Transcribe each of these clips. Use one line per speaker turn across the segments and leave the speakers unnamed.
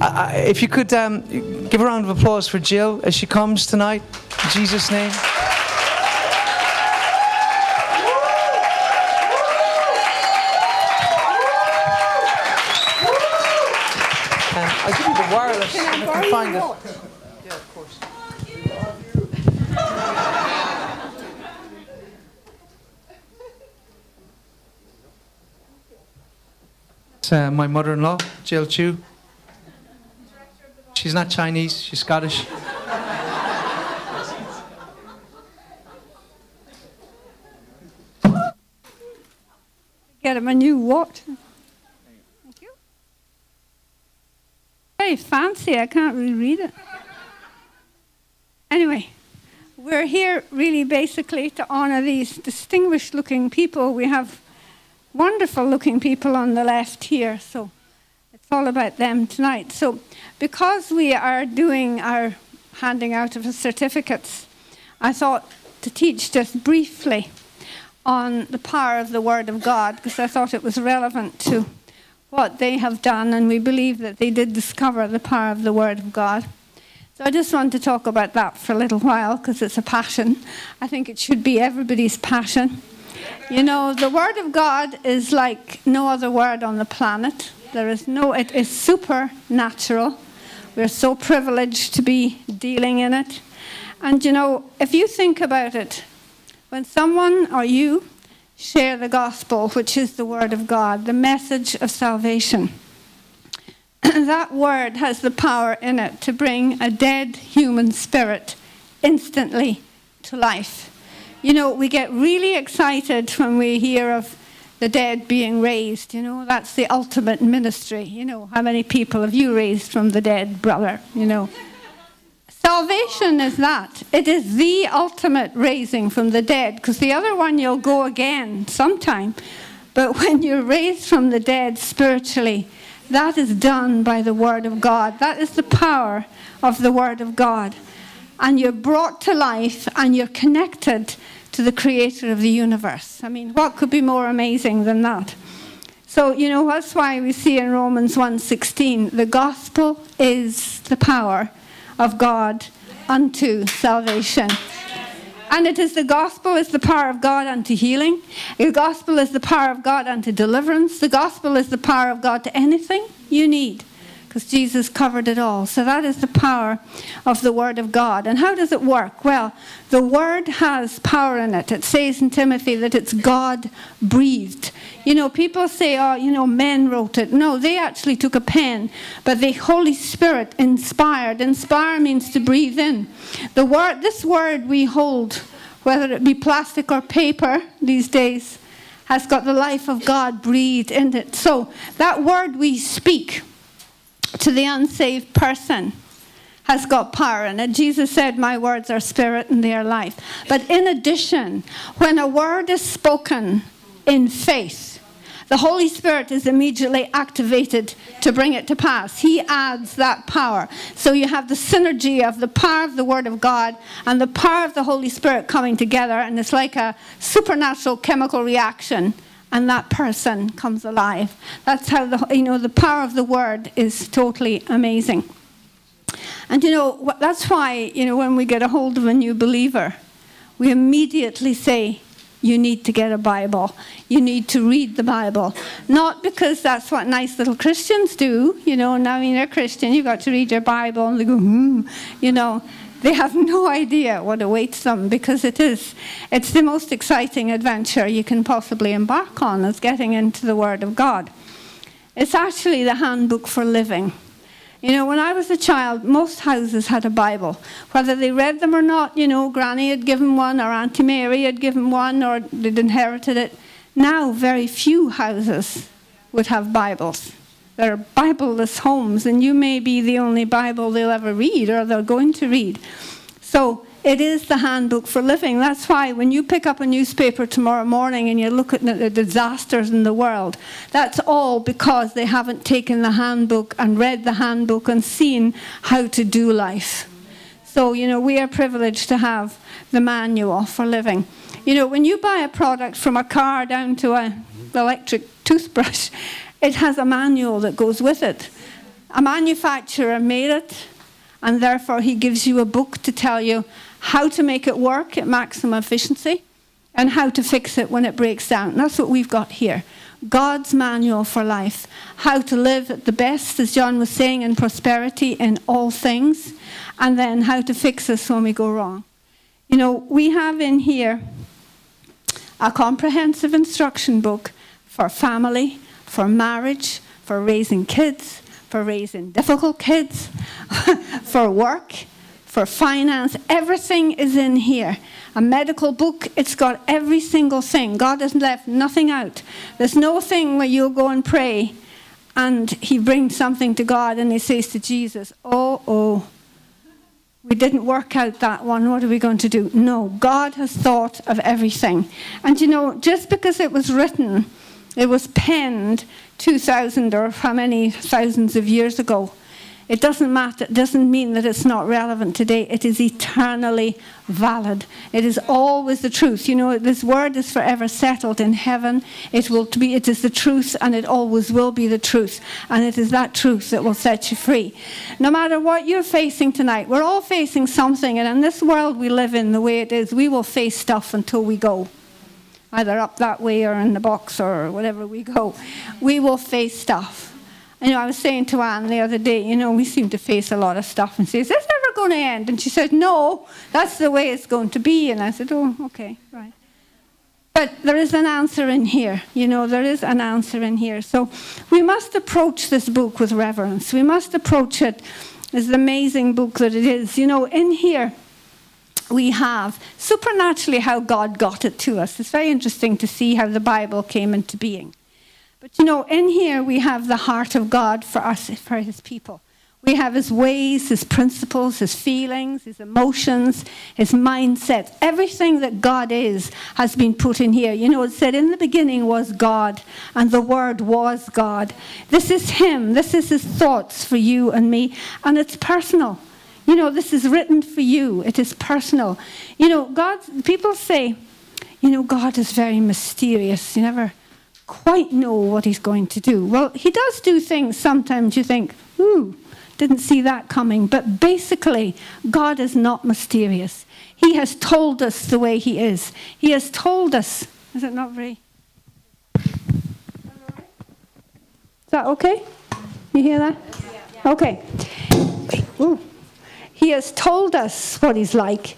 I, if you could um, give a round of applause for Jill as she comes tonight, in Jesus' name. Um, I'll give you the wireless
Can
if can find it. Yeah, of course. It's uh, my mother-in-law, Jill Chu. She's not Chinese, she's Scottish.
Get him a new what? Thank you. Very fancy. I can't really read it. Anyway, we're here really basically to honor these distinguished looking people. We have wonderful looking people on the left here, so it's all about them tonight. So, because we are doing our handing out of the certificates, I thought to teach just briefly on the power of the Word of God because I thought it was relevant to what they have done, and we believe that they did discover the power of the Word of God. So I just want to talk about that for a little while because it's a passion. I think it should be everybody's passion. You know, the Word of God is like no other word on the planet. There is no, it is supernatural. We're so privileged to be dealing in it. And you know, if you think about it, when someone or you share the gospel, which is the word of God, the message of salvation, that word has the power in it to bring a dead human spirit instantly to life. You know, we get really excited when we hear of the dead being raised. You know, that's the ultimate ministry. You know, how many people have you raised from the dead, brother? You know. Salvation is that. It is the ultimate raising from the dead, because the other one you'll go again sometime. But when you're raised from the dead spiritually, that is done by the Word of God. That is the power of the Word of God. And you're brought to life and you're connected to the Creator of the universe. I mean, what could be more amazing than that? So, you know, that's why we see in Romans 1:16, the gospel is the power of God unto salvation. And it is the gospel is the power of God unto healing. The gospel is the power of God unto deliverance. The gospel is the power of God to anything you need because Jesus covered it all. So that is the power of the Word of God. And how does it work? Well, the Word has power in it. It says in Timothy that it's God breathed. You know, people say, oh, you know, men wrote it. No, they actually took a pen, but the Holy Spirit inspired. Inspire means to breathe in. The word, this word we hold, whether it be plastic or paper these days, has got the life of God breathed in it. So that word we speak to the unsaved person has got power in it. Jesus said, My words are spirit and they are life. But in addition, when a word is spoken in faith, the Holy Spirit is immediately activated to bring it to pass. He adds that power. So you have the synergy of the power of the Word of God and the power of the Holy Spirit coming together, and it's like a supernatural chemical reaction and that person comes alive. That's how the you know the power of the word is totally amazing. And you know that's why you know when we get a hold of a new believer, we immediately say, "You need to get a Bible. You need to read the Bible." Not because that's what nice little Christians do. You know, now you're a Christian, you've got to read your Bible, and they go, "Hmm," you know they have no idea what awaits them because it is it's the most exciting adventure you can possibly embark on is getting into the word of god. It's actually the handbook for living. You know when i was a child most houses had a bible. Whether they read them or not you know granny had given one or auntie mary had given one or they'd inherited it. Now very few houses would have bibles they're Bibleless homes, and you may be the only Bible they'll ever read or they're going to read. So it is the handbook for living. That's why when you pick up a newspaper tomorrow morning and you're looking at the disasters in the world, that's all because they haven't taken the handbook and read the handbook and seen how to do life. So, you know, we are privileged to have the manual for living. You know, when you buy a product from a car down to an electric toothbrush, it has a manual that goes with it. A manufacturer made it, and therefore he gives you a book to tell you how to make it work at maximum efficiency and how to fix it when it breaks down. And that's what we've got here. God's manual for life. How to live at the best, as John was saying, in prosperity in all things, and then how to fix us when we go wrong. You know, we have in here a comprehensive instruction book for family, for marriage, for raising kids, for raising difficult kids, for work, for finance. Everything is in here. A medical book, it's got every single thing. God has left nothing out. There's no thing where you go and pray and he brings something to God and he says to Jesus, Oh, oh, we didn't work out that one. What are we going to do? No, God has thought of everything. And you know, just because it was written, it was penned 2,000 or how many thousands of years ago. It doesn't matter, it doesn't mean that it's not relevant today. It is eternally valid. It is always the truth. You know, this word is forever settled in heaven. It will be it is the truth and it always will be the truth. And it is that truth that will set you free. No matter what you're facing tonight, we're all facing something, and in this world we live in the way it is, we will face stuff until we go either up that way or in the box or whatever we go. We will face stuff. You know, I was saying to Anne the other day, you know, we seem to face a lot of stuff and say, is this ever going to end? And she said, no, that's the way it's going to be. And I said, oh, okay, right. But there is an answer in here. You know, there is an answer in here. So we must approach this book with reverence. We must approach it as the amazing book that it is. You know, in here, we have supernaturally how God got it to us. It's very interesting to see how the Bible came into being. But you know, in here we have the heart of God for us, for his people. We have his ways, his principles, his feelings, his emotions, his mindset. Everything that God is has been put in here. You know, it said in the beginning was God, and the Word was God. This is him. This is his thoughts for you and me, and it's personal. You know, this is written for you. It is personal. You know, God, people say, you know, God is very mysterious. You never quite know what he's going to do. Well, he does do things sometimes you think, ooh, didn't see that coming. But basically, God is not mysterious. He has told us the way he is. He has told us. Is it not very? Is that okay? You hear that? Okay. Ooh. He has told us what he's like.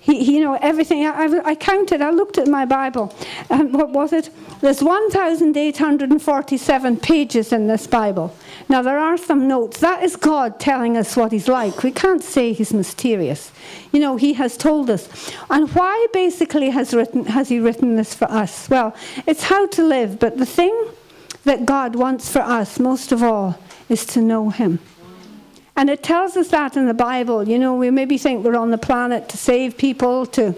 He, you know, everything. I, I, I, counted, I looked at my Bible. And what was it? There's 1,847 pages in this Bible. Now, there are some notes. That is God telling us what He's like. We can't say He's mysterious. You know, He has told us. And why basically has, written, has He written this for us? Well, it's how to live. But the thing that God wants for us, most of all, is to know Him. And it tells us that in the Bible. You know, we maybe think we're on the planet to save people, to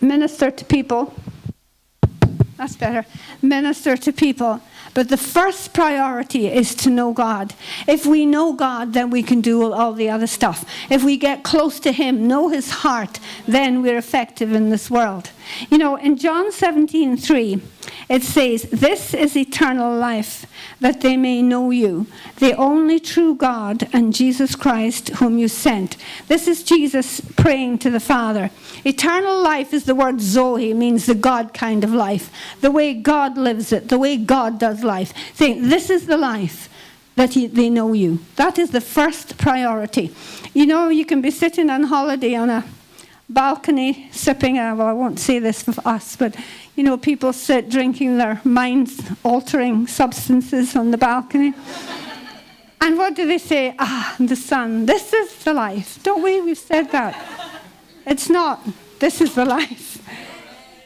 minister to people. That's better. Minister to people. But the first priority is to know God. If we know God, then we can do all the other stuff. If we get close to Him, know His heart, then we're effective in this world. You know, in John 17 3, it says, This is eternal life, that they may know you, the only true God, and Jesus Christ, whom you sent. This is Jesus praying to the Father. Eternal life is the word Zoe, means the God kind of life, the way God lives it, the way God does life. Saying, This is the life that he, they know you. That is the first priority. You know, you can be sitting on holiday on a balcony sipping a, well, I won't say this for us, but you know, people sit drinking their minds altering substances on the balcony. and what do they say? Ah, the sun. This is the life. Don't we? We've said that. It's not. This is the life.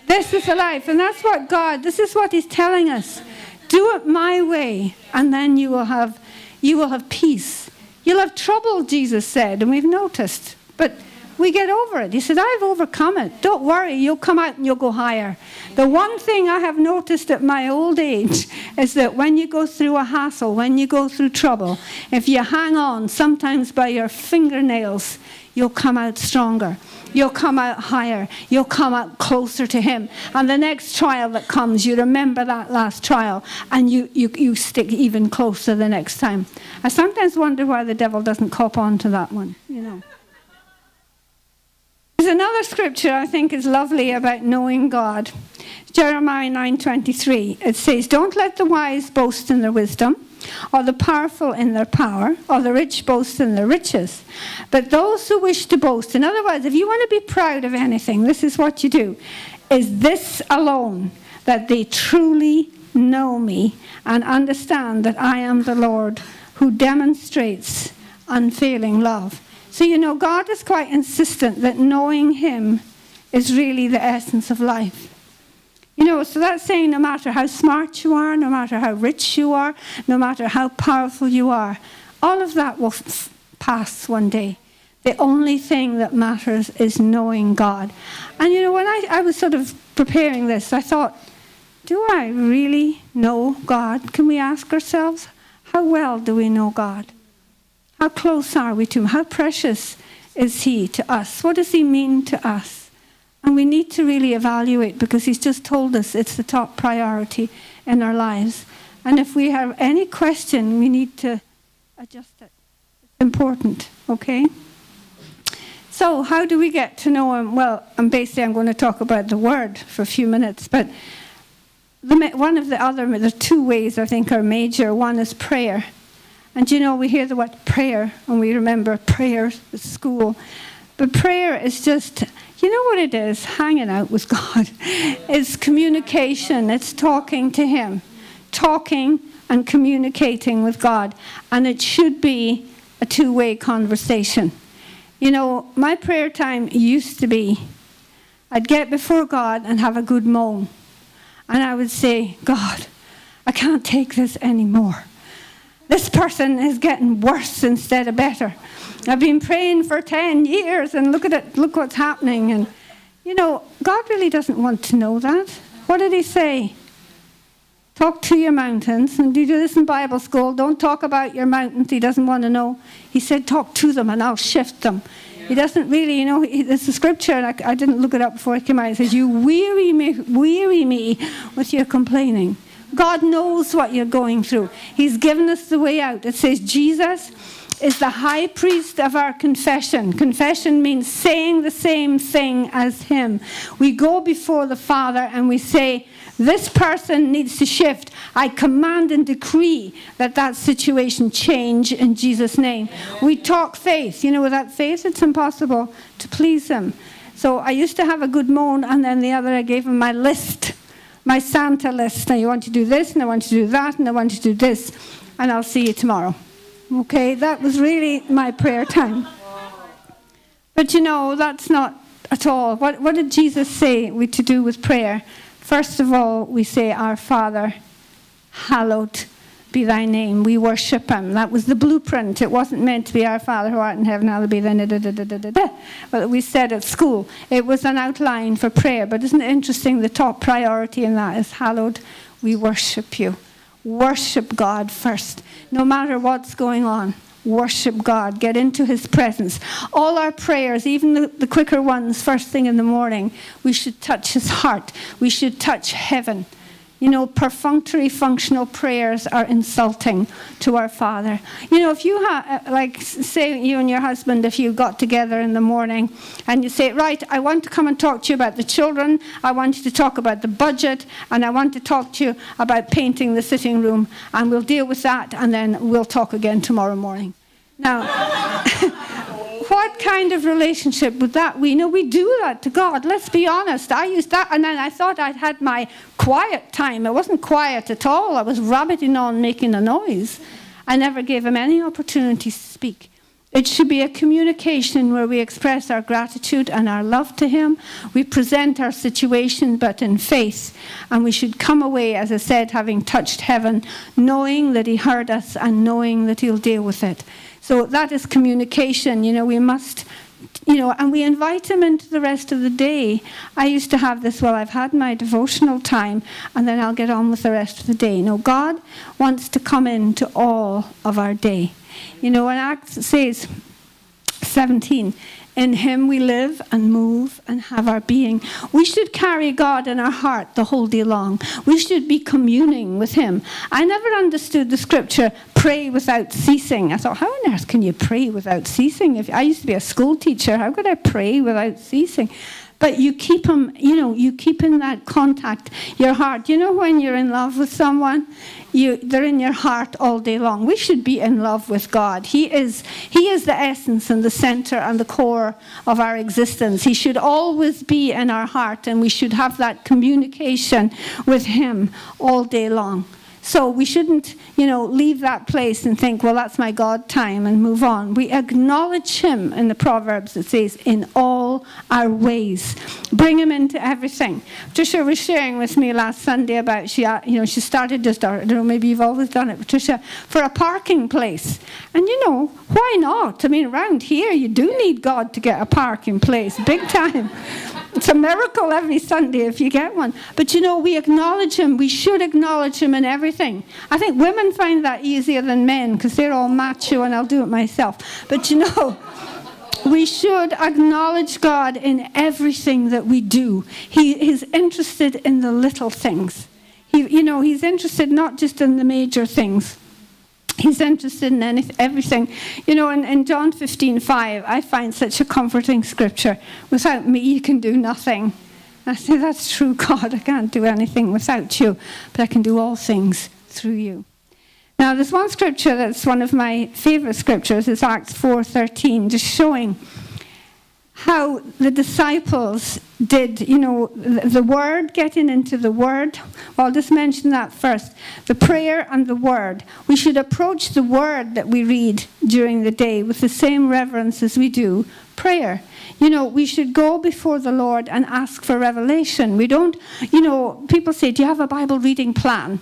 This is the life. And that's what God, this is what He's telling us. Do it my way, and then you will have you will have peace. You'll have trouble, Jesus said, and we've noticed. But we get over it. He said, I've overcome it. Don't worry, you'll come out and you'll go higher. The one thing I have noticed at my old age is that when you go through a hassle, when you go through trouble, if you hang on, sometimes by your fingernails, you'll come out stronger. You'll come out higher. You'll come out closer to Him. And the next trial that comes, you remember that last trial and you, you, you stick even closer the next time. I sometimes wonder why the devil doesn't cop on to that one, you know. There's another scripture I think is lovely about knowing God. Jeremiah 9:23. It says, "Don't let the wise boast in their wisdom, or the powerful in their power, or the rich boast in their riches, but those who wish to boast." In other words, if you want to be proud of anything, this is what you do: is this alone that they truly know me and understand that I am the Lord who demonstrates unfailing love. So, you know, God is quite insistent that knowing Him is really the essence of life. You know, so that's saying no matter how smart you are, no matter how rich you are, no matter how powerful you are, all of that will pass one day. The only thing that matters is knowing God. And you know, when I, I was sort of preparing this, I thought, do I really know God? Can we ask ourselves, how well do we know God? How close are we to Him? How precious is He to us? What does He mean to us? And we need to really evaluate because He's just told us it's the top priority in our lives. And if we have any question, we need to adjust it. It's important, okay? So, how do we get to know Him? Well, and basically, I'm going to talk about the Word for a few minutes, but one of the other, the two ways I think are major. One is prayer. And you know, we hear the word prayer and we remember prayer at school. But prayer is just, you know what it is? Hanging out with God. It's communication, it's talking to Him, talking and communicating with God. And it should be a two way conversation. You know, my prayer time used to be I'd get before God and have a good moan. And I would say, God, I can't take this anymore. This person is getting worse instead of better. I've been praying for 10 years and look at it, look what's happening. And, you know, God really doesn't want to know that. What did he say? Talk to your mountains. And you do this in Bible school. Don't talk about your mountains. He doesn't want to know. He said, talk to them and I'll shift them. He doesn't really, you know, it's a scripture, and I, I, didn't look it up before I came out. It says, You weary me, weary me with your complaining. God knows what you're going through. He's given us the way out. It says, Jesus is the high priest of our confession. Confession means saying the same thing as him. We go before the Father and we say, This person needs to shift. I command and decree that that situation change in Jesus' name. We talk faith. You know, without faith, it's impossible to please Him. So I used to have a good moan, and then the other, I gave him my list, my Santa list. Now, you want to do this, and I want to do that, and I want to do this, and I'll see you tomorrow. Okay, that was really my prayer time. But you know, that's not at all. What, what did Jesus say we to do with prayer? First of all, we say, Our Father, hallowed be thy name. We worship him. That was the blueprint. It wasn't meant to be our Father who art in heaven, hallowed be thy name. But we said at school, it was an outline for prayer. But isn't it interesting? The top priority in that is hallowed. We worship you. Worship God first, no matter what's going on worship God, get into His presence. All our prayers, even the, the, quicker ones, first thing in the morning, we should touch His heart. We should touch heaven. You know, perfunctory functional prayers are insulting to our Father. You know, if you have, uh, like, say you and your husband, if you got together in the morning and you say, Right, I want to come and talk to you about the children, I want you to talk about the budget, and I want to talk to you about painting the sitting room, and we'll deal with that, and then we'll talk again tomorrow morning. Now, what kind of relationship would that we you know we do that to god. Let's be honest. I used that and then i thought i'd had my quiet time. It wasn't quiet at all. I was rabbiting on making a noise. I never gave him any opportunity to speak. It should be a communication where we express our gratitude and our love to Him. We present our situation, but in faith. And we should come away, as I said, having touched heaven, knowing that He heard us and knowing that He'll deal with it. So that is communication. You know, we must, you know, and we invite him into the rest of the day. I used to have this, well, I've had my devotional time, and then I'll get on with the rest of the day. No, God wants to come into all of our day. You know, when Acts says 17, In Him we live and move and have our being. We should carry God in our heart the whole day long. We should be communing with Him. I never understood the scripture, pray without ceasing. I thought, how on earth can you pray without ceasing? If I used to be a school teacher, how could I pray without ceasing? But you keep them, you know, you keep in that contact, your heart. You know, when you're in love with someone, you, they're in your heart all day long. We should be in love with God. He is, he is the essence and the center and the core of our existence. He should always be in our heart, and we should have that communication with Him all day long. So we shouldn't, you know, leave that place and think, well, that's my God time and move on. We acknowledge Him in the Proverbs. It says, in all our ways, bring Him into everything. Patricia was sharing with me last Sunday about she, uh, you know, she started just, I don't know, maybe you've always done it, Patricia, for a parking place. And you know, why not? I mean, around here, you do need God to get a parking place, big time. It's a miracle every Sunday if you get one. But you know, we acknowledge him. We should acknowledge him in everything. I think women find that easier than men because they're all macho and I'll do it myself. But you know, we should acknowledge God in everything that we do. He is interested in the little things. He, you know, he's interested not just in the major things. He's interested in everything. You know, in, in John 15, 5, I find such a comforting scripture. Without me, you can do nothing. I say, that's true, God. I can't do anything without you, but I can do all things through you. Now, there's one scripture that's one of my favorite scriptures. It's Acts 4.13, just showing how the disciples did, you know, the, word, getting into the word. Well, I'll just mention that first. The prayer and the word. We should approach the word that we read during the day with the same reverence as we do prayer. You know, we should go before the Lord and ask for revelation. We don't, you know, people say, Do you have a Bible reading plan?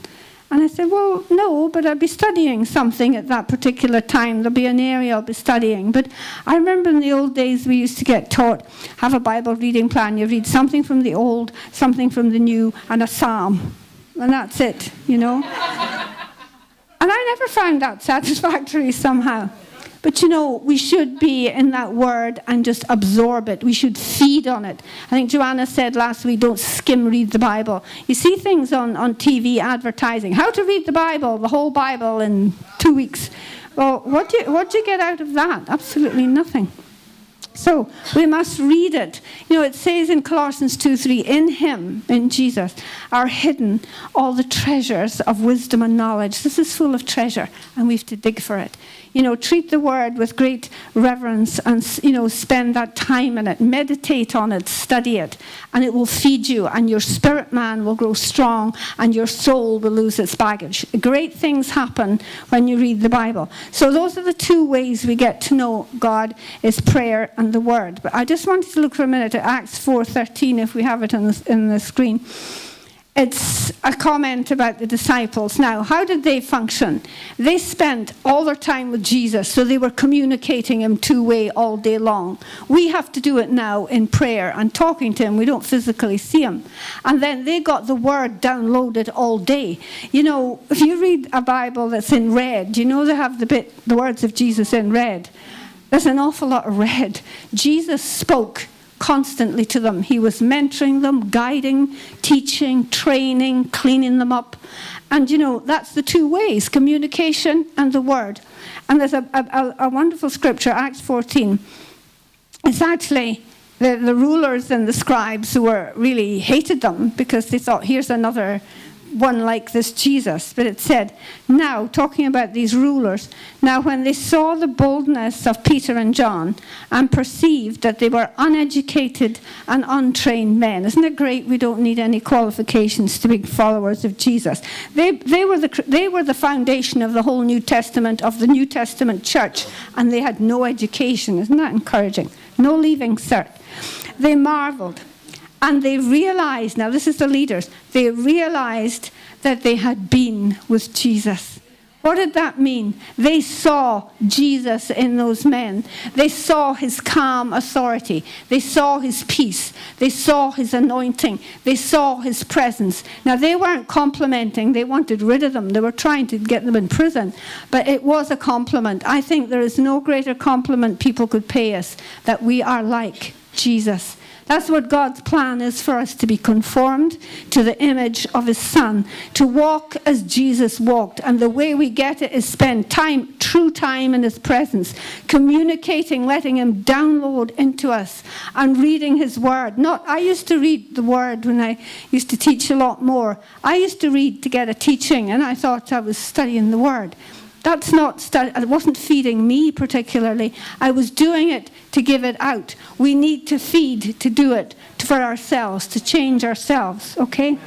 And I said, Well, no, but I'll be studying something at that particular time. There'll be an area I'll be studying. But I remember in the old days we used to get taught have a Bible reading plan. You read something from the old, something from the new, and a psalm. And that's it, you know? and I never found that satisfactory somehow. But you know, we should be in that word and just absorb it. We should feed on it. I think Joanna said last week, don't skim read the Bible. You see things on, on TV advertising. How to read the Bible, the whole Bible in two weeks. Well, what do you, what do you get out of that? Absolutely nothing. So we must read it. You know, it says in Colossians 2 3, in Him, in Jesus, are hidden all the treasures of wisdom and knowledge. This is full of treasure, and we have to dig for it you know, treat the word with great reverence and, you know, spend that time in it. Meditate on it, study it, and it will feed you, and your spirit man will grow strong, and your soul will lose its baggage. Great things happen when you read the Bible. So, those are the two ways we get to know God is prayer and the word. But I just wanted to look for a minute at Acts 4.13, if we have it in the, in the screen it's a comment about the disciples. Now, how did they function? They spent all their time with Jesus, so they were communicating him two way all day long. We have to do it now in prayer and talking to him. We don't physically see him. And then they got the word downloaded all day. You know, if you read a Bible that's in red, you know they have the bit, the words of Jesus in red. There's an awful lot of red. Jesus spoke constantly to them. He was mentoring them, guiding, teaching, training, cleaning them up. And you know, that's the two ways communication and the word. And there's a, a, a wonderful scripture, Acts 14. It's actually the, the rulers and the scribes who were really hated them because they thought, here's another one like this Jesus. But it said, now, talking about these rulers, now when they saw the boldness of Peter and John and perceived that they were uneducated and untrained men, isn't it great we don't need any qualifications to be followers of Jesus? They, they, were the, they were the foundation of the whole New Testament, of the New Testament church, and they had no education. Isn't that encouraging? No leaving cert. They marveled and they realized, now this is the leaders, they realized that they had been with Jesus. What did that mean? They saw Jesus in those men. They saw his calm authority. They saw his peace. They saw his anointing. They saw his presence. Now, they weren't complimenting, they wanted rid of them. They were trying to get them in prison. But it was a compliment. I think there is no greater compliment people could pay us that we are like Jesus. That's what God's plan is for us to be conformed to the image of His Son, to walk as Jesus walked. And the way we get it is spend time, true time in His presence, communicating, letting Him download into us, and reading His Word. Not, I used to read the Word when I used to teach a lot more. I used to read to get a teaching, and I thought I was studying the Word. That's not, it wasn't feeding me particularly. I was doing it to give it out. We need to feed to do it for ourselves, to change ourselves, okay?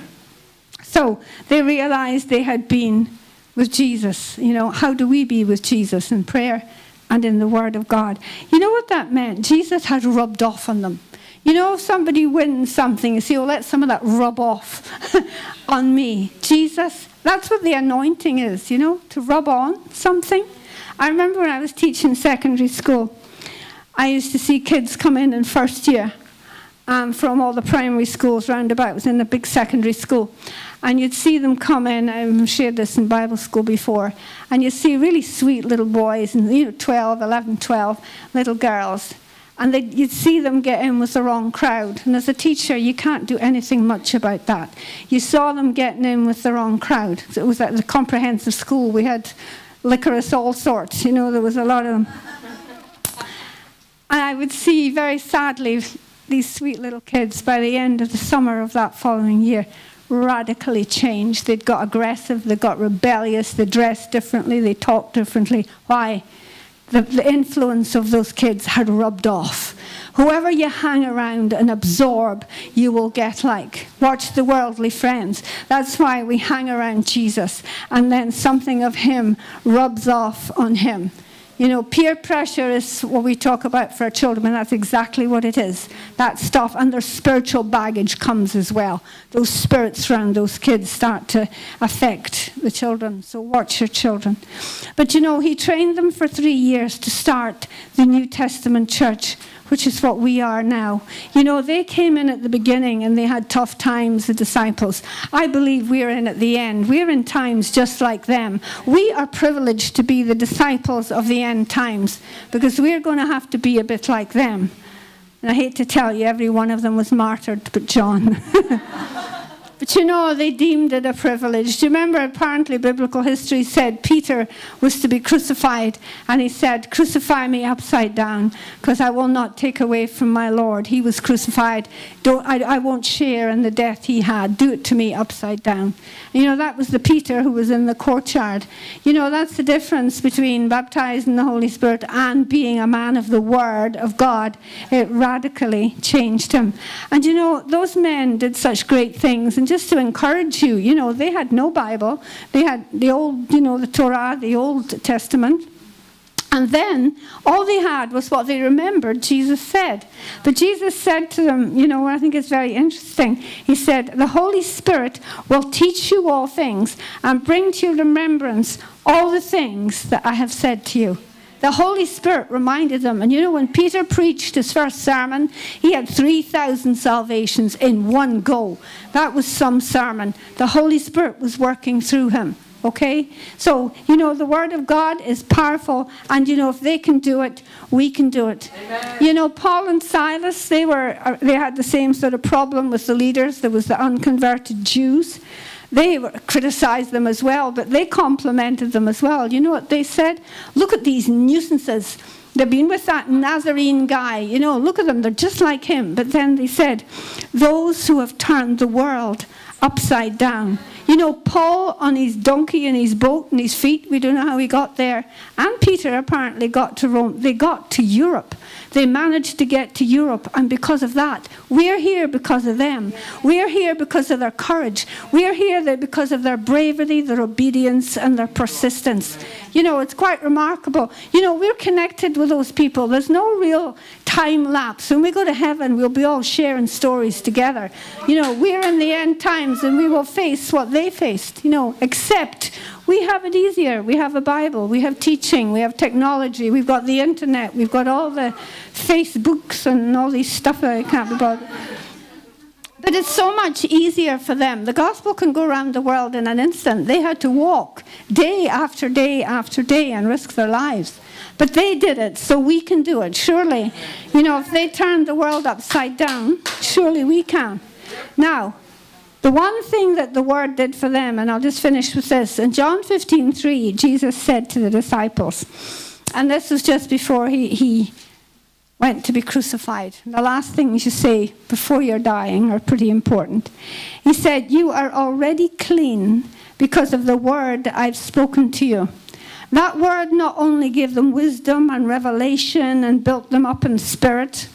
So they realized they had been with Jesus. You know, how do we be with Jesus in prayer and in the Word of God? You know what that meant? Jesus had rubbed off on them. You know, if somebody wins something, you say, oh, let some of that rub off on me. Jesus that's what the anointing is, you know, to rub on something. I remember when I was teaching secondary school, I used to see kids come in in first year um, from all the primary schools round about. It was in a big secondary school. And you'd see them come in, I've shared this in Bible school before, and you'd see really sweet little boys, and you know, 12, 11, 12 little girls and you'd see them get in with the wrong crowd. And as a teacher, you can't do anything much about that. You saw them getting in with the wrong crowd. So it was at the comprehensive school. We had licorice, all sorts. You know, there was a lot of them. And I would see, very sadly, these sweet little kids by the end of the summer of that following year radically changed. They'd got aggressive, they got rebellious, they dressed differently, they talked differently. Why? The, the influence of those kids had rubbed off. Whoever you hang around and absorb, you will get like. Watch the worldly friends. That's why we hang around Jesus, and then something of Him rubs off on Him. You know, peer pressure is what we talk about for our children, and that's exactly what it is. That stuff, and their spiritual baggage comes as well. Those spirits around those kids start to affect the children. So watch your children. But you know, he trained them for three years to start the New Testament church which is what we are now. You know, they came in at the beginning and they had tough times, the disciples. I believe we're in at the end. We're in times just like them. We are privileged to be the disciples of the end times because we're going to have to be a bit like them. And I hate to tell you, every one of them was martyred but John. But you know, they deemed it a privilege. Do you remember, apparently, biblical history said Peter was to be crucified, and he said, Crucify me upside down, because I will not take away from my Lord. He was crucified. Don't, I, I won't share in the death he had. Do it to me upside down. You know, that was the Peter who was in the courtyard. You know, that's the difference between baptized in the Holy Spirit and being a man of the Word of God. It radically changed him. And, you know, those men did such great things. And just to encourage you. You know, they had no Bible. They had the old, you know, the Torah, the Old Testament. And then all they had was what they remembered Jesus said. But Jesus said to them, you know, I think it's very interesting. He said, The Holy Spirit will teach you all things and bring to your remembrance all the things that I have said to you. The Holy Spirit reminded them. And you know, when Peter preached his first sermon, he had 3,000 salvations in one go. That was some sermon. The Holy Spirit was working through him. Okay? So, you know, the Word of God is powerful, and, you know, if they can do it, we can do it. Amen. You know, Paul and Silas, they, were, uh, they had the same sort of problem with the leaders. There was the unconverted Jews. They criticized them as well, but they complimented them as well. You know what they said? Look at these nuisances. They've been with that Nazarene guy. You know, look at them. They're just like him. But then they said, those who have turned the world upside down. You know, Paul on his donkey and his boat and his feet, we don't know how he got there. And Peter apparently got to Rome. They got to Europe. They managed to get to Europe, and because of that, we're here because of them. We're here because of their courage. We're here because of their bravery, their obedience, and their persistence. You know, it's quite remarkable. You know, we're connected with those people. There's no real time lapse. When we go to heaven, we'll be all sharing stories together. You know, we're in the end times, and we will face what they faced, you know, except we have it easier. We have a Bible, we have teaching, we have technology, we've got the internet, we've got all the Facebooks and all these stuff that I can't be bothered. But it's so much easier for them. The gospel can go around the world in an instant. They had to walk day after day after day and risk their lives. But they did it, so we can do it. Surely, you know, if they turned the world upside down, surely we can. Now, the one thing that the word did for them, and I'll just finish with this. In John 15 3, Jesus said to the disciples, and this was just before he, he went to be crucified. The last things you say before you're dying are pretty important. He said, You are already clean because of the word I've spoken to you. That word not only gave them wisdom and revelation and built them up in spirit,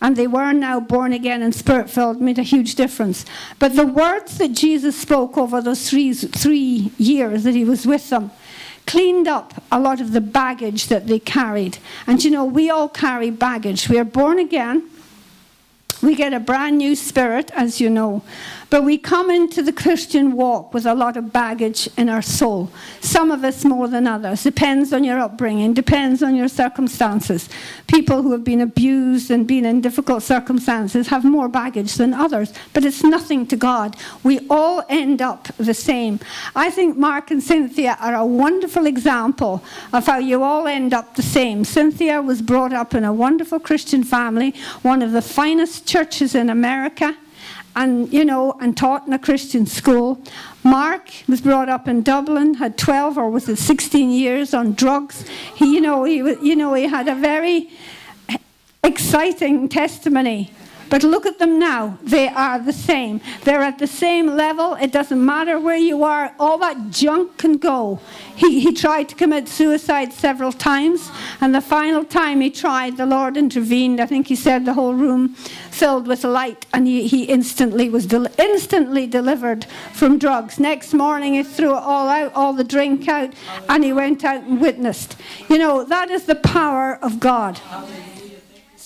and they were now born again and spirit filled, made a huge difference. But the words that Jesus spoke over those three, three years that he was with them, cleaned up a lot of the baggage that they carried. And you know, we all carry baggage. We are born again. We get a brand new spirit, as you know. But we come into the Christian walk with a lot of baggage in our soul. Some of us more than others. Depends on your upbringing, depends on your circumstances. People who have been abused and been in difficult circumstances have more baggage than others, but it's nothing to God. We all end up the same. I think Mark and Cynthia are a wonderful example of how you all end up the same. Cynthia was brought up in a wonderful Christian family, one of the finest churches in America and you know and taught in a christian school. Mark was brought up in dublin had 12 or was it 16 years on drugs? He you know he you know he had a very exciting testimony but look at them now. They are the same. They're at the same level. It doesn't matter where you are. All that junk can go. He, he tried to commit suicide several times. And the final time he tried, the Lord intervened. I think he said the whole room filled with light. And he, he instantly was del- instantly delivered from drugs. Next morning, he threw it all out, all the drink out. And he went out and witnessed. You know, that is the power of God.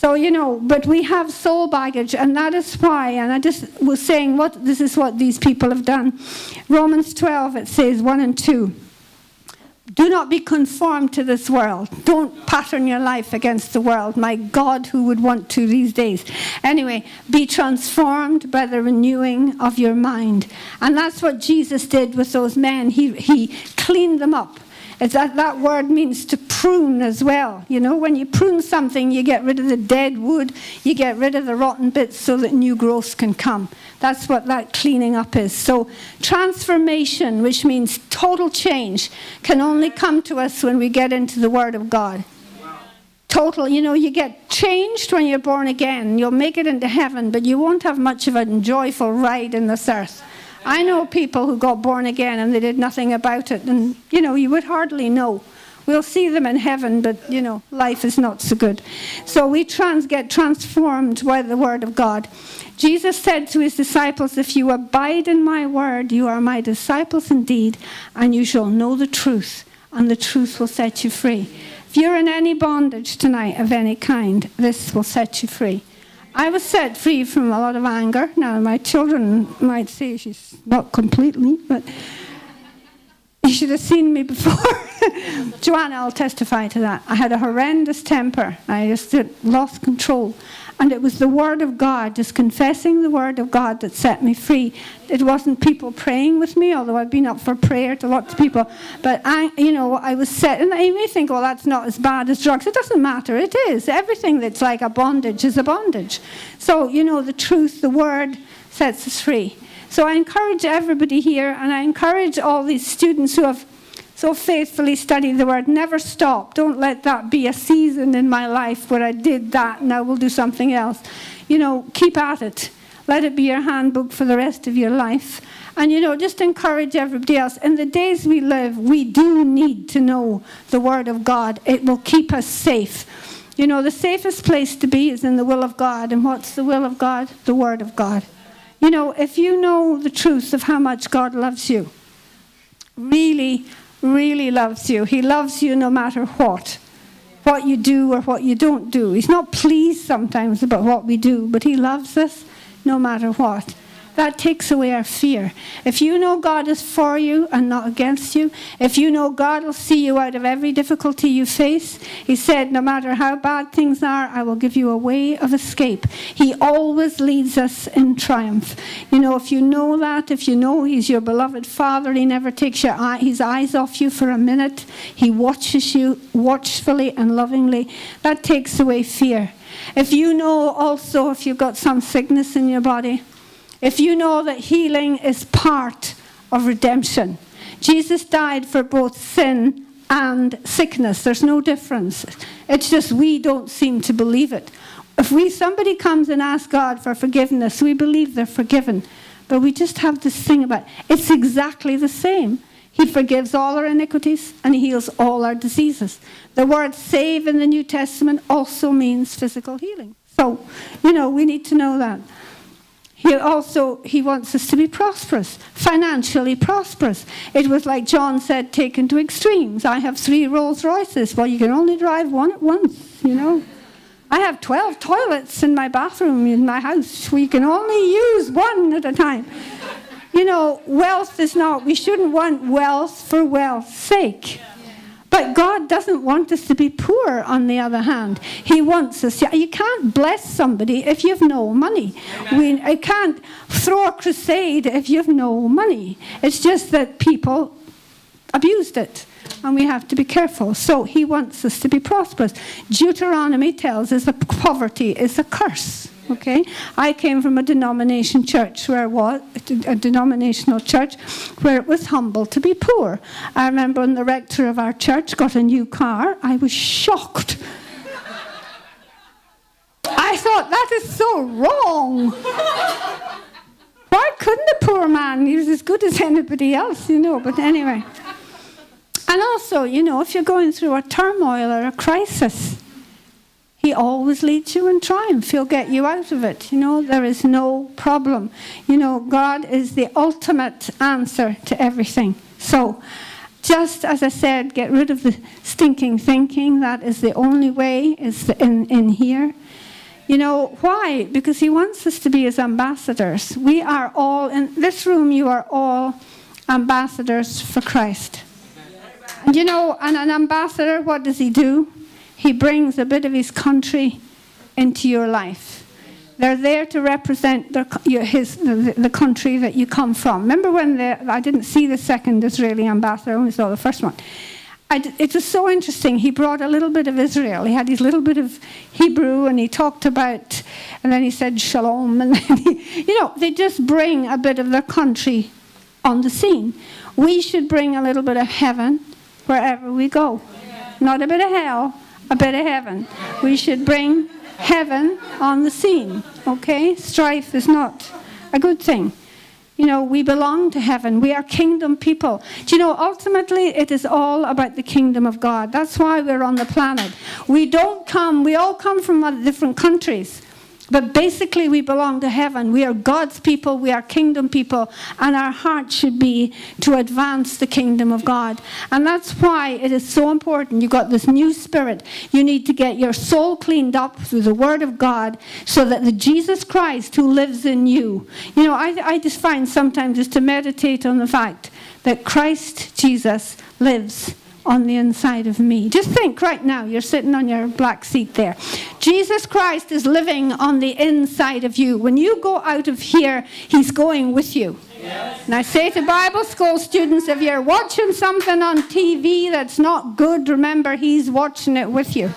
So, you know, but we have soul baggage, and that is why, and I just was saying, what this is what these people have done. Romans 12, it says 1 and 2. Do not be conformed to this world. Don't pattern your life against the world. My God, who would want to these days? Anyway, be transformed by the renewing of your mind. And that's what Jesus did with those men. He, he cleaned them up it's that, that word means to prune as well. You know, when you prune something, you get rid of the dead wood, you get rid of the rotten bits so that new growth can come. That's what that cleaning up is. So, transformation, which means total change, can only come to us when we get into the Word of God total, you know, you get changed when you're born again. You'll make it into heaven, but you won't have much of a joyful ride in this earth. I know people who got born again and they did nothing about it, and you know, you would hardly know. We'll see them in heaven, but you know, life is not so good. So we trans- get transformed by the word of God. Jesus said to his disciples, If you abide in my word, you are my disciples indeed, and you shall know the truth, and the truth will set you free. If you're in any bondage tonight of any kind, this will set you free. I was set free from a lot of anger. Now, my children might say she's not completely, but you should have seen me before. Joanna I'll testify to that. I had a horrendous temper. I just lost control. And it was the Word of God, just confessing the Word of God, that set me free. It wasn't people praying with me, although I've been up for prayer to lots of people. But I, you know, I was set. And you may think, well, that's not as bad as drugs. It doesn't matter. It is. Everything that's like a bondage is a bondage. So, you know, the truth, the Word sets us free. So I encourage everybody here, and I encourage all these students who have so faithfully study the word. Never stop. Don't let that be a season in my life where I did that and I will do something else. You know, keep at it. Let it be your handbook for the rest of your life. And you know, just encourage everybody else. In the days we live, we do need to know the Word of God. It will keep us safe. You know, the safest place to be is in the will of God. And what's the will of God? The Word of God. You know, if you know the truth of how much God loves you, really really loves you. He loves you no matter what. What you do or what you don't do. He's not pleased sometimes about what we do, but He loves us no matter what. That takes away our fear. If you know God is for you and not against you, if you know God will see you out of every difficulty you face, He said, no matter how bad things are, I will give you a way of escape. He always leads us in triumph. You know, if you know that, if you know He's your beloved Father, He never takes your eye, His eyes off you for a minute, He watches you watchfully and lovingly, that takes away fear. If you know also if you've got some sickness in your body, if you know that healing is part of redemption, Jesus died for both sin and sickness. There's no difference. It's just we don't seem to believe it. If we somebody comes and asks God for forgiveness, we believe they're forgiven. But we just have this thing about it's exactly the same. He forgives all our iniquities and he heals all our diseases. The word save in the New Testament also means physical healing. So, you know, we need to know that. He also he wants us to be prosperous, financially prosperous. It was like John said, taken to extremes. I have three Rolls Royces. Well, you can only drive one at once, you know. I have 12 toilets in my bathroom in my house. We can only use one at a time. You know, wealth is not, we shouldn't want wealth for wealth's sake. But God doesn't want us to be poor, on the other hand. He wants us, you can't bless somebody if you've no money. We, I can't throw a crusade if you've no money. It's just that people abused it and we have to be careful. So he wants us to be prosperous. Deuteronomy tells us that poverty is a curse. Okay, I came from a denomination church where was a denominational church where it was humble to be poor. I remember when the rector of our church got a new car, I was shocked. I thought that is so wrong. Why couldn't the poor man? He was as good as anybody else, you know. But anyway. And also, you know, if you're going through a turmoil or a crisis, he always leads you in triumph. He'll get you out of it. You know, there is no problem. You know, God is the ultimate answer to everything. So, just as I said, get rid of the stinking thinking. That is the only way, is in, in here. You know, why? Because he wants us to be his ambassadors. We are all, in this room, you are all ambassadors for Christ. And you know, and an ambassador, what does he do? He brings a bit of his country into your life. They're there to represent their, his, the, the, country that you come from. Remember when the, I didn't see the second Israeli ambassador, I only saw the first one. it was so interesting. He brought a little bit of Israel. He had his little bit of Hebrew, and he talked about, and then he said shalom, and then he, you know, they just bring a bit of their country on the scene. We should bring a little bit of heaven wherever we go, not a bit of hell, a of heaven. We should bring heaven on the scene, okay? Strife is not a good thing. You know, we belong to heaven. We are kingdom people. Do you know, ultimately, it is all about the kingdom of God. That's why we're on the planet. We don't come, we all come from different countries. But basically, we belong to heaven. We are God's people, we are kingdom people, and our heart should be to advance the kingdom of God. And that's why it is so important. You've got this new spirit. You need to get your soul cleaned up through the Word of God so that the Jesus Christ who lives in you. You know, I, I just find sometimes is to meditate on the fact that Christ Jesus lives on the inside of me. Just think right now, you're sitting on your black seat there. Jesus Christ is living on the inside of you. When you go out of here, He's going with you. Yes. And I say to Bible school students if you're watching something on TV that's not good, remember He's watching it with you.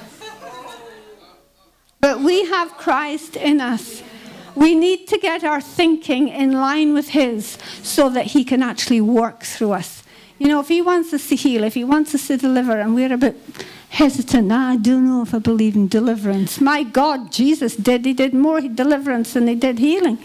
But we have Christ in us. We need to get our thinking in line with His so that He can actually work through us. You know, if he wants us to heal, if he wants us to deliver, and we're a bit hesitant, I don't know if I believe in deliverance. My God, Jesus did. He did more deliverance than he did healing.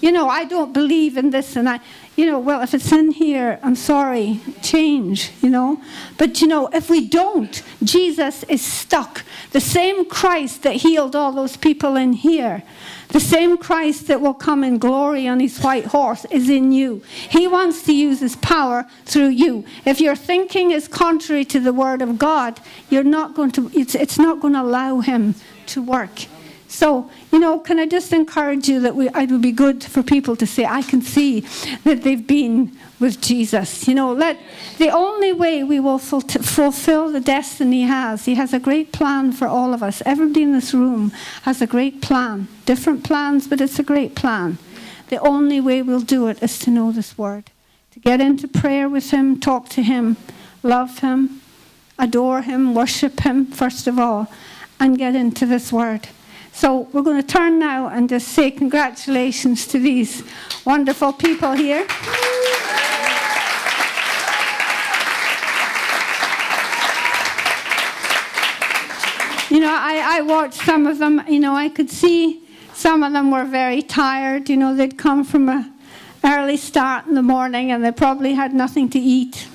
You know, I don't believe in this, and I, you know, well, if it's in here, I'm sorry, change, you know. But, you know, if we don't, Jesus is stuck. The same Christ that healed all those people in here the same Christ that will come in glory on his white horse is in you. He wants to use his power through you. If your thinking is contrary to the word of God, you're not going to, it's, it's not going to allow him to work. So, you know, can I just encourage you that we, it would be good for people to say, I can see that they've been with Jesus. You know, let the only way we will fulfill the destiny he has, he has a great plan for all of us. Everybody in this room has a great plan. Different plans, but it's a great plan. The only way we'll do it is to know this word, to get into prayer with him, talk to him, love him, adore him, worship him, first of all, and get into this word. So we're going to turn now and just say congratulations to these wonderful people here. You know, I, I watched some of them, you know, I could see some of them were very tired. You know, they'd come from a early start in the morning and they probably had nothing to eat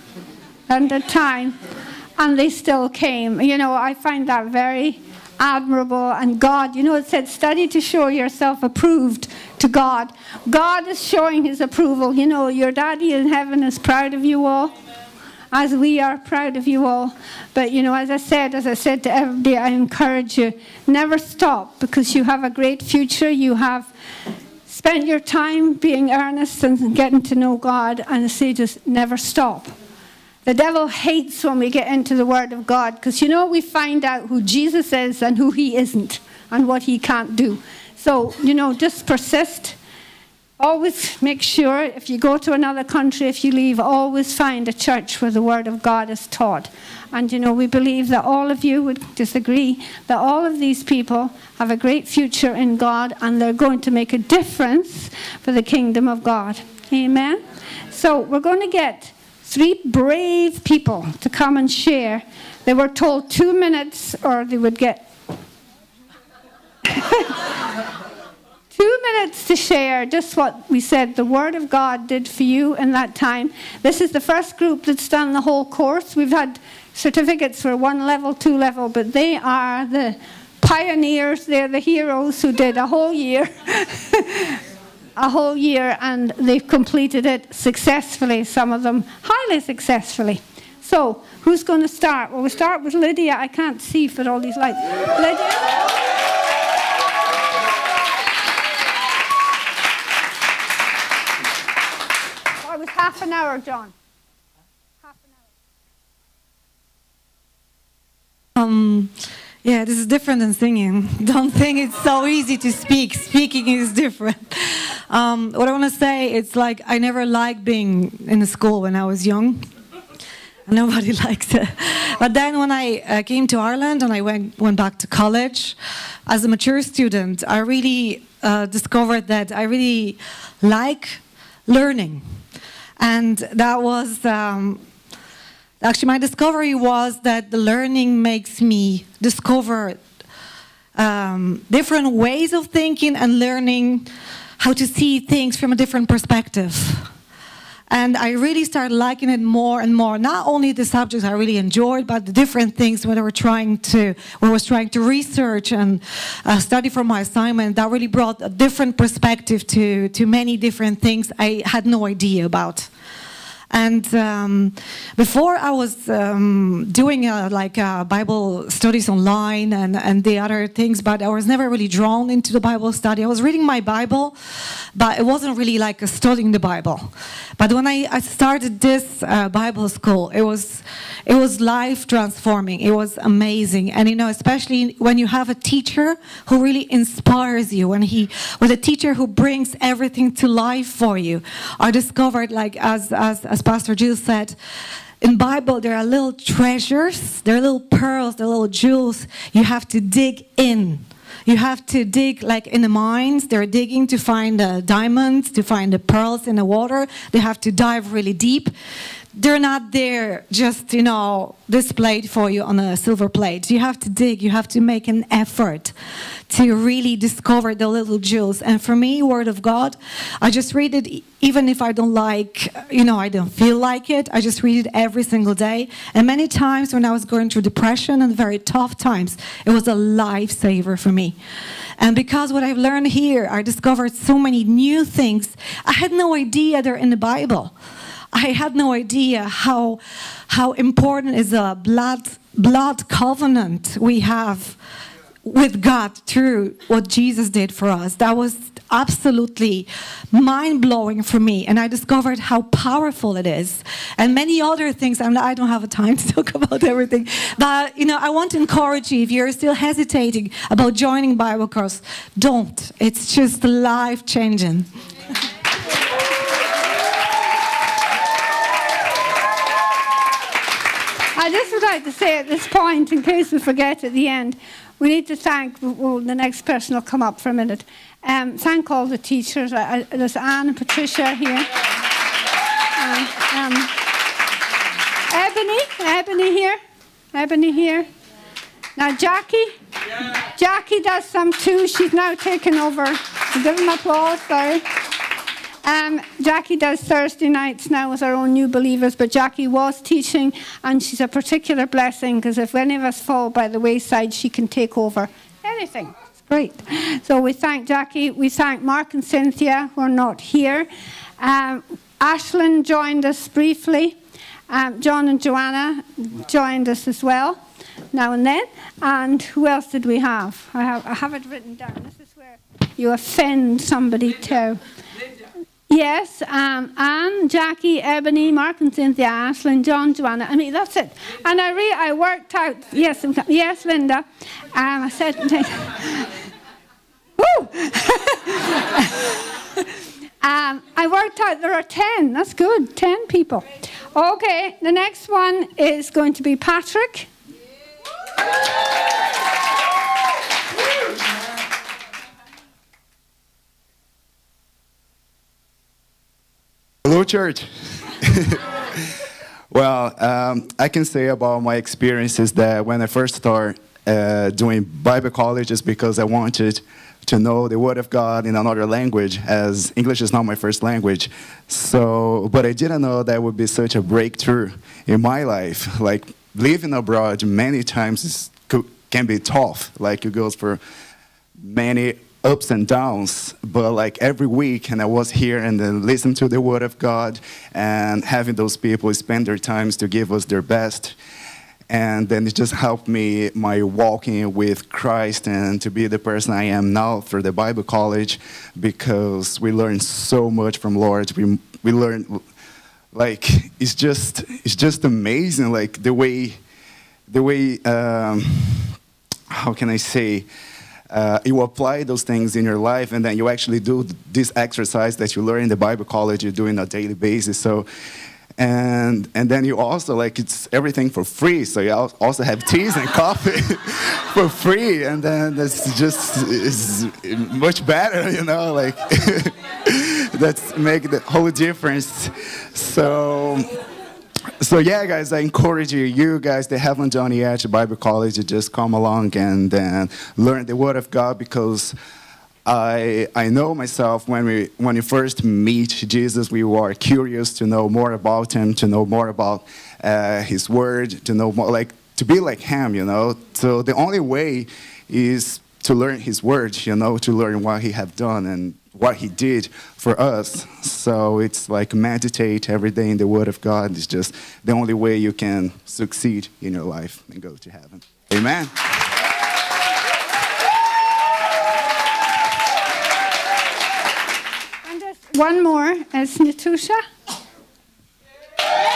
at the time. And they still came. You know, I find that very admirable. And God, you know, it said, study to show yourself approved to God. God is showing his approval. You know, your daddy in heaven is proud of you all, as we are proud of you all. But, you know, as I said, as I said to everybody, I encourage you, never stop because you have a great future. You have spent your time being earnest and getting to know God, and I say just never stop. The devil hates when we get into the Word of God because you know we find out who Jesus is and who he isn't and what he can't do. So, you know, just persist. Always make sure if you go to another country, if you leave, always find a church where the Word of God is taught. And, you know, we believe that all of you would disagree that all of these people have a great future in God and they're going to make a difference for the kingdom of God. Amen. So, we're going to get three brave people to come and share. They were told two minutes or they would get two minutes to share just what we said the Word of God did for you in that time. This is the first group that's done the whole course. We've had certificates for one level, two level, but they are the pioneers, they're the heroes who did a whole year. a whole year and they've completed it successfully, some of them highly successfully. So, who's going to start? Well, we start with Lydia. I can't see for all these lights. Lydia? Half an hour, John. Half an
hour. Um, yeah, this is different than singing. Don't think it's so easy to speak. Speaking is different. Um, what I want to say, it's like I never liked being in the school when I was young. Nobody likes it. But then when I uh, came to Ireland and I went, went back to college, as a mature student, I really uh, discovered that I really like learning. And that was um, Actually, my discovery was that the learning makes me discover um, different ways of thinking and learning how to see things from a different perspective. And I really started liking it more and more. Not only the subjects I really enjoyed, but the different things when I were trying to, when I was trying to research and uh, study for my assignment. That really brought a different perspective to to many different things I had no idea about. And um, before I was um, doing uh, like uh, Bible studies online and, and the other things, but I was never really drawn into the Bible study. I was reading my Bible, but it wasn't really like studying the Bible. But when I, I started this uh, Bible school, it was it was life transforming. It was amazing, and you know, especially when you have a teacher who really inspires you, and he with a teacher who brings everything to life for you. I discovered, like as as, as Pastor Jill said, in Bible there are little treasures, there are little pearls, there are little jewels. You have to dig in. You have to dig like in the mines. They're digging to find the diamonds, to find the pearls in the water. They have to dive really deep they're not there just you know displayed for you on a silver plate. You have to dig you have to make an effort to really discover the little jewels. And for me word of god i just read it even if i don't like you know i don't feel like it i just read it every single day. And many times when i was going through depression and very tough times it was a lifesaver for me. And because what i've learned here i discovered so many new things. I had no idea they're in the bible I had no idea how, how important is a blood, blood covenant we have with God through what Jesus did for us. That was absolutely mind blowing for me. And I discovered how powerful it is. And many other things. I'm, I don't have a time to talk about everything. But, you know, I want to encourage you if you're still hesitating about joining Bible course, don't. It's just life changing.
I just would like to say at this point, in case we forget at the end, we need to thank, well, the next person will come up for a minute. Um, thank all the teachers. I, I, there's Anne and Patricia here. Um, um, Ebony, Ebony here. Ebony here. Now Jackie, yeah. Jackie does some too. She's now taken over. Give them applause, sorry. Um, Jackie does Thursday nights now with our own new believers, but Jackie was teaching, and she's a particular blessing because if any of us fall by the wayside, she can take over anything. It's great. So we thank Jackie. We thank Mark and Cynthia, who are not here. Um, Ashlyn joined us briefly. Um, John and Joanna joined us as well, now and then. And who else did we have? I have, I have it written down. This is where you offend somebody too. Yes, um, Anne, Jackie, Ebony, Mark and Cynthia, Ashlyn, John, Joanna. I mean, that's it. And I re- I worked out, yes, yes, Linda. Um, I said, woo! um, I worked out there are 10. That's good, 10 people. Okay, the next one is going to be Patrick.
Hello, church. well, um, I can say about my experiences that when I first started uh, doing Bible college is because I wanted to know the Word of God in another language, as English is not my first language. So, but I didn't know that would be such a breakthrough in my life. Like living abroad, many times can be tough. Like it goes for many ups and downs, but like every week, and I was here and then listen to the Word of God and having those people spend their times to give us their best. And then it just helped me my walking with Christ and to be the person I am now through the Bible college because we learn so much from Lord. We we learn like it's just it's just amazing like the way the way um, how can I say uh, you apply those things in your life, and then you actually do this exercise that you learn in the Bible college. You do on a daily basis. So, and and then you also like it's everything for free. So you also have teas and coffee for free, and then that's just is much better, you know. Like that's make the whole difference. So so yeah, guys, I encourage you, you guys that haven't done yet to Bible College, to just come along and then learn the Word of God because I I know myself when we when we first meet Jesus, we were curious to know more about Him, to know more about uh, His Word, to know more like to be like Him, you know. So the only way is to learn His Word, you know, to learn what He have done and what he did for us. So it's like meditate every day in the Word of God. It's just the only way you can succeed in your life and go to heaven. Amen.
And just one more as Natusha.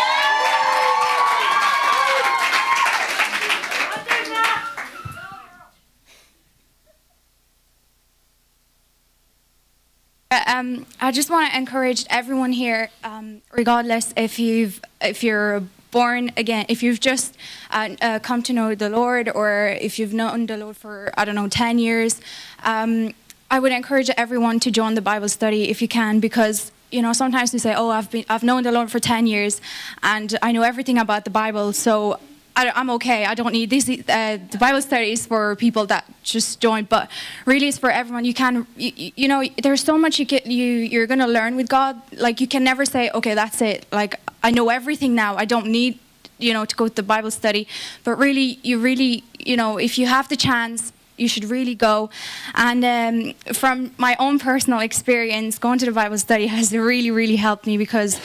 Um, I just want to encourage everyone here, um, regardless if you've if you're born again, if you've just uh, uh, come to know the Lord, or if you've known the Lord for I don't know ten years, um, I would encourage everyone to join the Bible study if you can, because you know sometimes we say, "Oh, I've been I've known the Lord for ten years, and I know everything about the Bible, so I, am okay. I don't need this. Uh, the Bible study is for people that just join, but really it's for everyone. You can, you, you know, there's so much you get, you you're gonna learn with God. Like you can never say, okay, that's it. Like I know everything now. I don't need, you know, to go to the Bible study. But really, you really, you know, if you have the chance, you should really go. And um, from my own personal experience, going to the Bible study has really, really helped me because,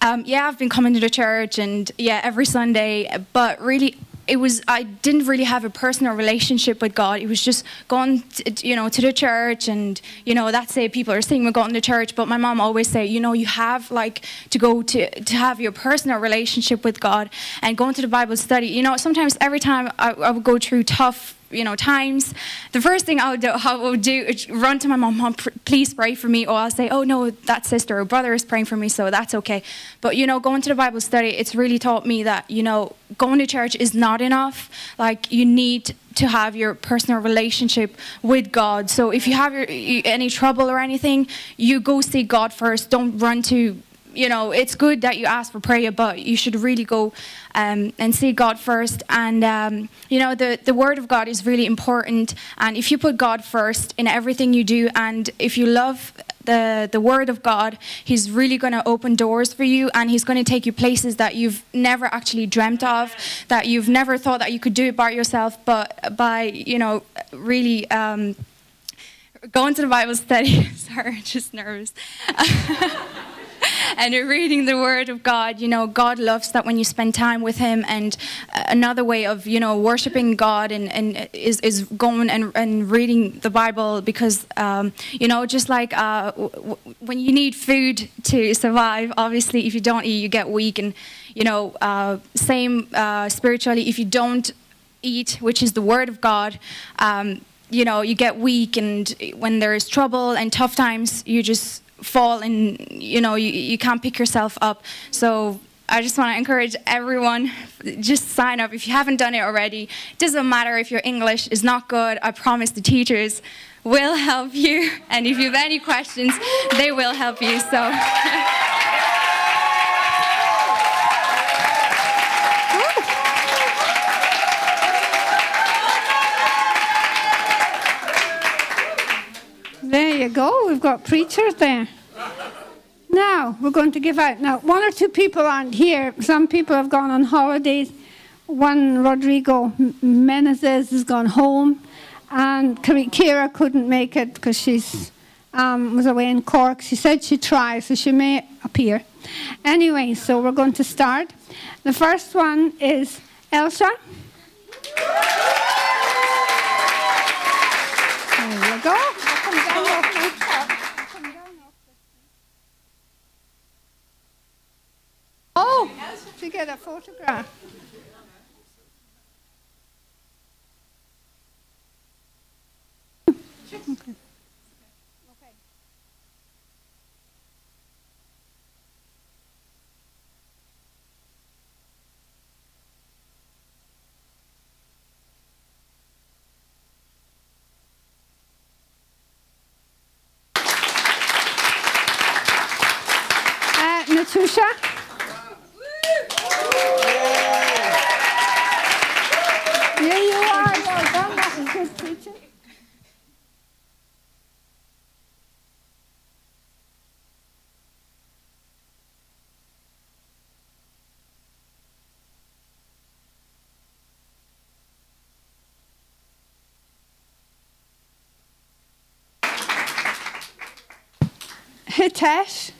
um, yeah, I've been coming to the church and yeah, every Sunday, but really, it was I didn't really have a personal relationship with God. It was just going, to, you know, to the church, and you know, that's it. People are saying we're going to church, but my mom always say, you know, you have like to go to to have your personal relationship with God and going to the Bible study. You know, sometimes every time I, I would go through tough you know times. The first thing i would do, I do is run to my mom mom please pray for me or i'll say oh no that sister or brother is praying for me so that's okay. But you know going to the bible study it's really taught me that you know going to church is not enough. Like you need to have your personal relationship with god. So if you have your, any trouble or anything you go see god first. Don't run to you know, it's good that you ask for prayer, but you should really go um, and see God first. And, um, you know, the, the Word of God is really important. And if you put God first in everything you do, and if you love the, the Word of God, He's really going to open doors for you and He's going to take you places that you've never actually dreamt of, that you've never thought that you could do it by yourself, but by, you know, really. Um, going to the Bible study. Sorry, just nervous. and reading the Word of God. You know, God loves that when you spend time with Him. And another way of, you know, worshiping God and, and is, is going and, and reading the Bible because, um, you know, just like uh, when you need food to survive, obviously, if you don't eat, you get weak. And, you know, uh, same uh, spiritually, if you don't eat, which is the Word of God, um, you know, you get weak, and when there is trouble and tough times, you just fall and you know you, you can't pick yourself up so I just want to encourage everyone, just sign up if you haven't done it already. It doesn't matter if your English is not good. I promise the teachers will help you. And if you have any questions, they will help you. So.
you go. We've got preachers there. Now, we're going to give out. Now, one or two people aren't here. Some people have gone on holidays. One, Rodrigo Menezes, has gone home. And Kira couldn't make it because she's um, was away in Cork. She said she'd try, so she may appear. Anyway, so we're going to start. The first one is Elsa. There you go. Oh, to get a photograph. Okay. Uh, Natusha. Hitesh.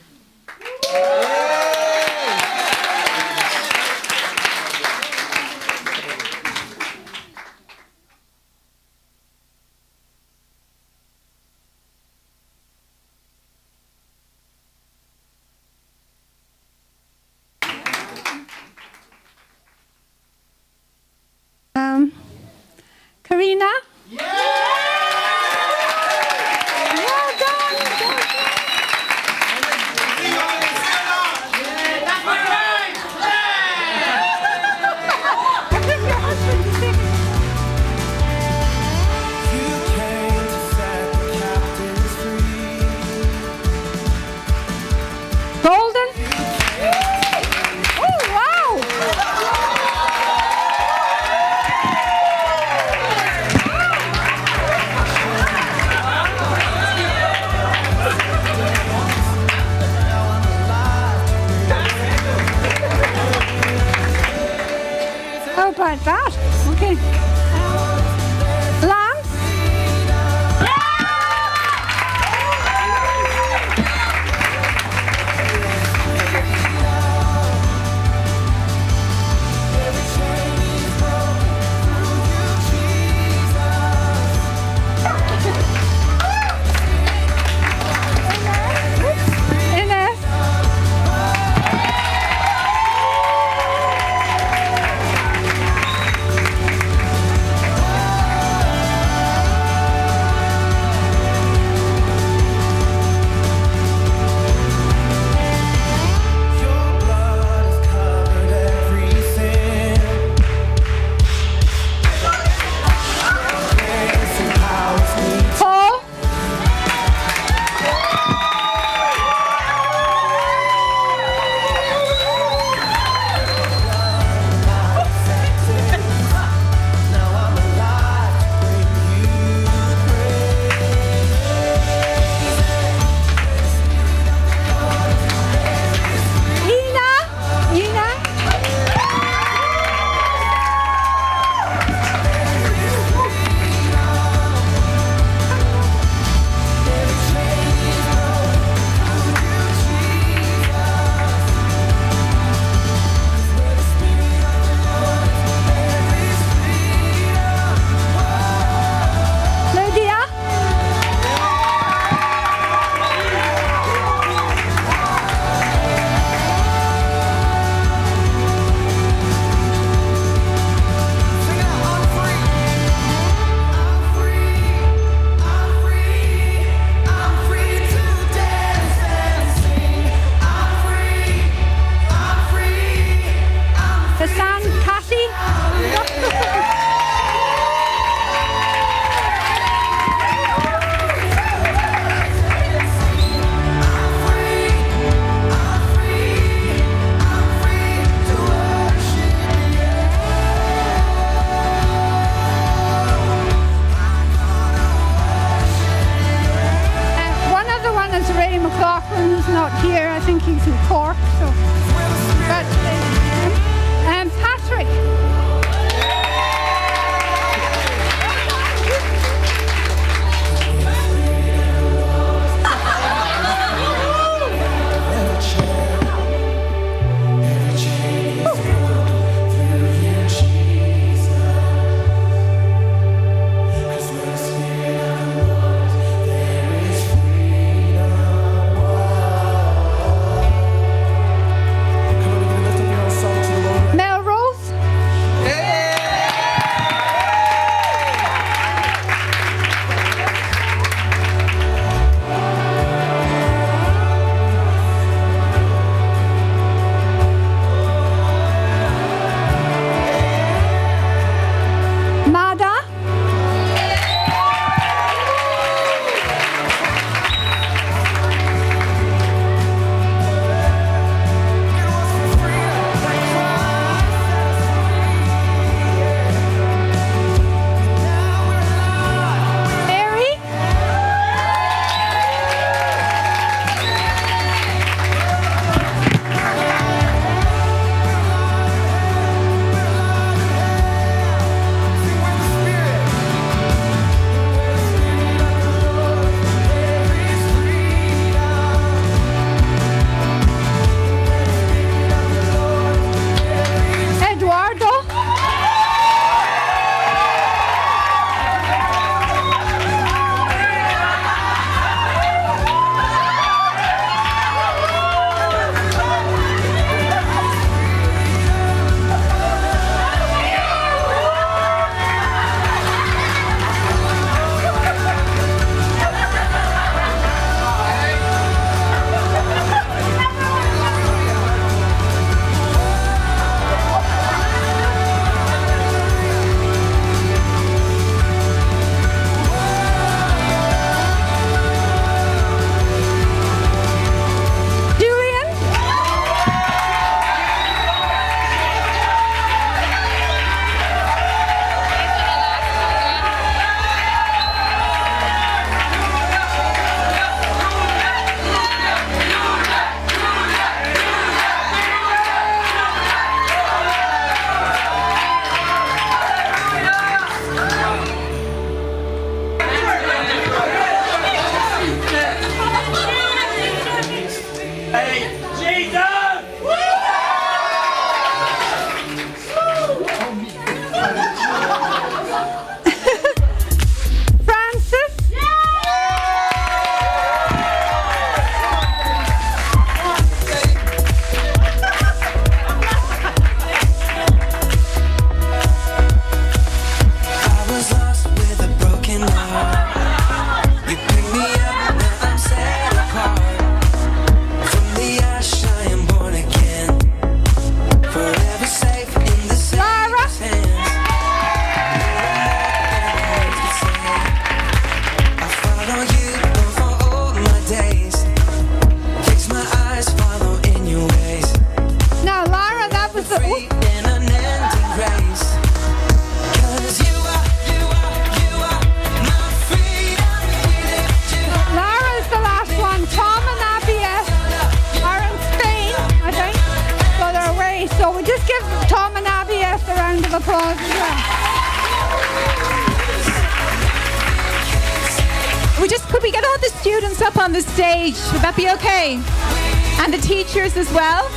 Well.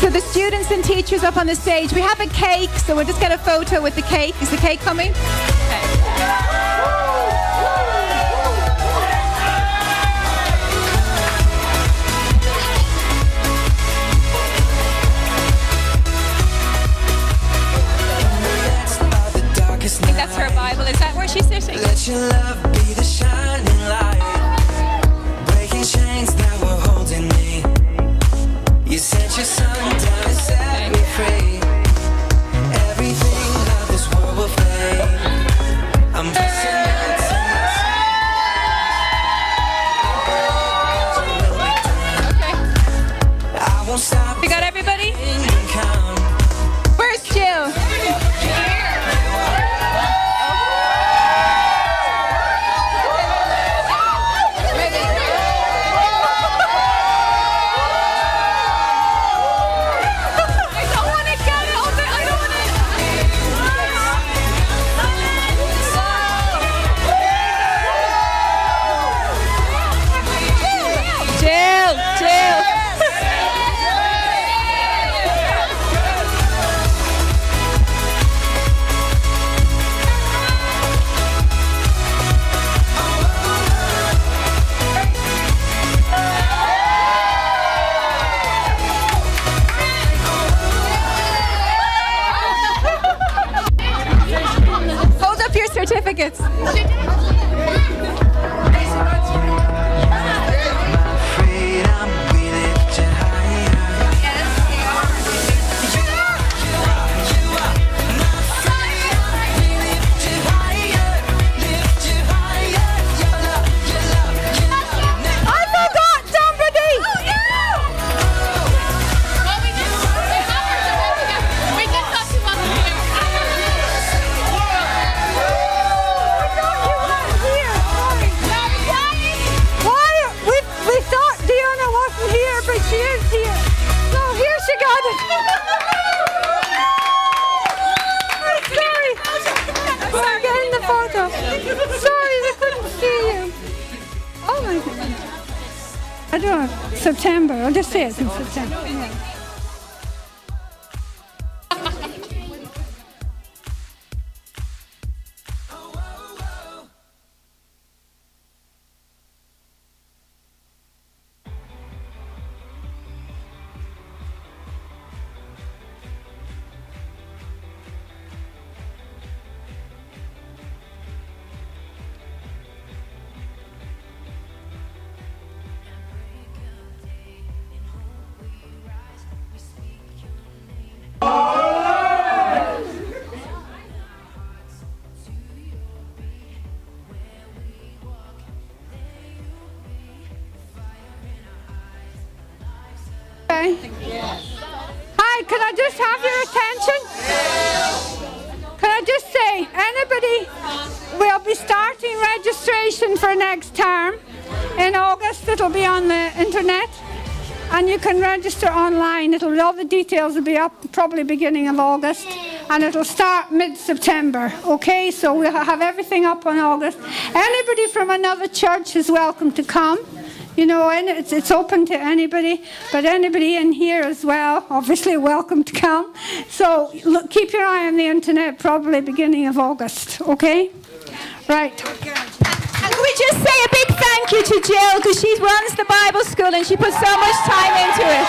So
the students and teachers up on the stage. We have a cake, so we'll just get a photo with the cake. Is the cake coming?
I'll just say Okay. Hi, can I just have your attention? Can I just say, anybody will be starting registration for next term in August. It'll be on the internet. And you can register online. It'll all the details will be up probably beginning of August, and it'll start mid-September. Okay, so we'll have everything up on August. Anybody from another church is welcome to come. You know, and it's, it's open to anybody, but anybody in here as well, obviously welcome to come. So look, keep your eye on the internet, probably beginning of August. Okay, right.
And can we just say a big thank you to Jill because she runs the Bible school and she puts so much time into it.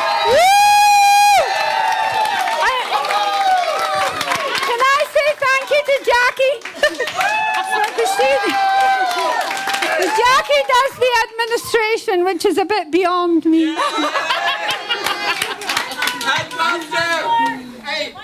Can I say thank you to Jackie? Jackie does the administration, which is a bit beyond me.
Yeah. hey.